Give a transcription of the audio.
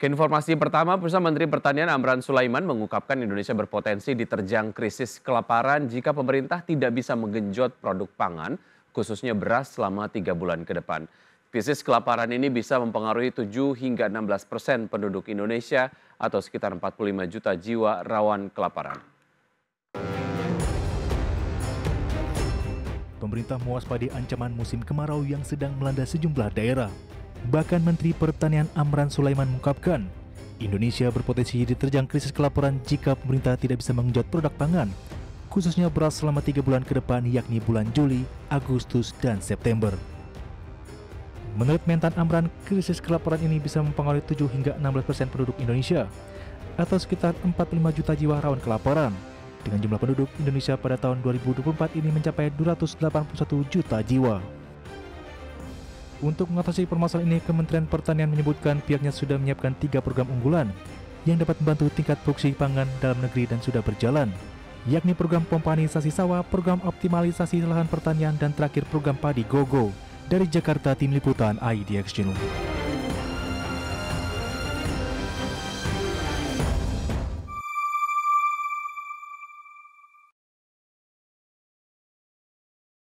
Keinformasi pertama, Pusat Menteri Pertanian Amran Sulaiman mengungkapkan Indonesia berpotensi diterjang krisis kelaparan jika pemerintah tidak bisa menggenjot produk pangan, khususnya beras selama tiga bulan ke depan. Krisis kelaparan ini bisa mempengaruhi 7 hingga 16 persen penduduk Indonesia atau sekitar 45 juta jiwa rawan kelaparan. Pemerintah mewaspadai ancaman musim kemarau yang sedang melanda sejumlah daerah. Bahkan Menteri Pertanian Amran Sulaiman mengungkapkan, Indonesia berpotensi diterjang krisis kelaparan jika pemerintah tidak bisa mengenjot produk pangan, khususnya beras selama tiga bulan ke depan yakni bulan Juli, Agustus, dan September. Menurut Mentan Amran, krisis kelaparan ini bisa mempengaruhi 7 hingga 16 persen penduduk Indonesia, atau sekitar 45 juta jiwa rawan kelaparan. Dengan jumlah penduduk Indonesia pada tahun 2024 ini mencapai 281 juta jiwa. Untuk mengatasi permasalahan ini, Kementerian Pertanian menyebutkan pihaknya sudah menyiapkan tiga program unggulan yang dapat membantu tingkat produksi pangan dalam negeri dan sudah berjalan, yakni program pompanisasi sawah, program optimalisasi lahan pertanian, dan terakhir program padi GoGo. Dari Jakarta, Tim Liputan IDX Channel.